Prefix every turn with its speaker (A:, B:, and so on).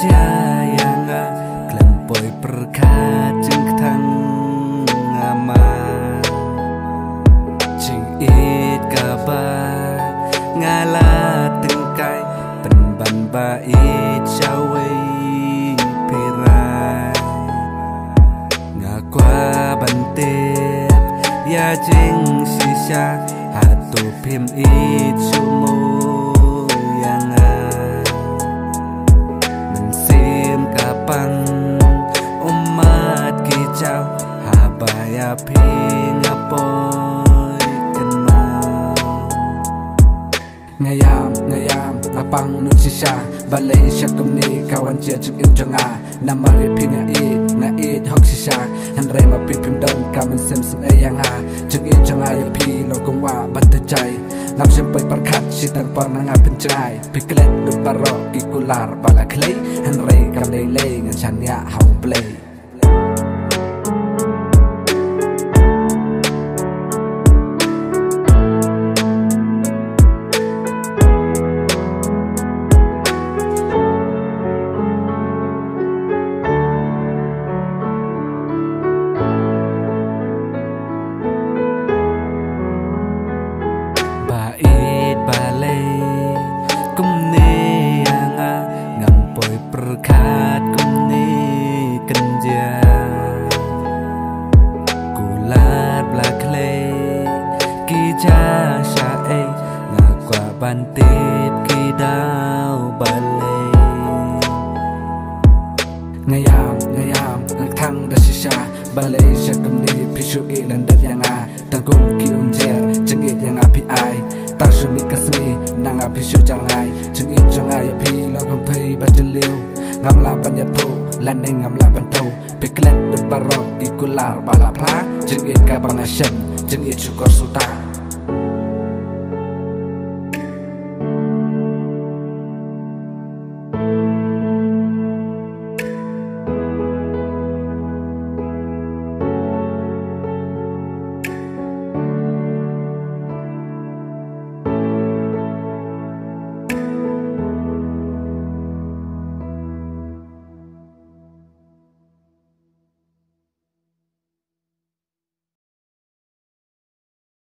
A: percaya Klempoi perkat jeng ketang ngama Jeng it kabar ngala tengkai Penban bait syawe perai Ngakwa bantip ya jeng sisa Hatu pim it sumur ភីងាប់ពួយកាន់មកងាយាមងាយាមអាប៉ងនុជាសាបាលេសាគំនីកវ៉ាន់ជាជំអ៊ីចងាណាមរិភីណាអ៊ីណាអ៊ីហុកសិសាហាន់រេមកពីភីមដងកាមិនសិមសិនអេយ៉ាងហាជំអ៊ីចងាយភីលោកកងវ៉ាបាត់ទៅចៃណាប់ជិមបិប្រខាត់ជីតាំងប៉ុណ្ណឹងអាពិនច្រាយពីក្លេតដូចបារ៉ូគីគូឡារបាឡាក្លេហាន់រេកំលេលេងឆានយ៉ាហុងប្លេ បានទេពគេដាវបាលេងាយអមងាយអមអង្ខាំងរសិសាបាលេជាកំនីភិជូអ៊ីនឹងដយ៉ាងណាតង្គំគីអ៊ុំជាចង្អៀតយ៉ាងណាពីអាយតាំងជាមីកស្មីនឹងអាភិជូចងងាយចង្អៀតចងងាយភីលោកកំភីបាត់ចលាវងំឡាបញ្ញាធូលានងំឡាបន្ទោពេលក្លែតបារ៉កអ៊ីគូឡាបាឡាផ្លាចង្អៀតកាបណាសិនចង្អៀតជូកសុតា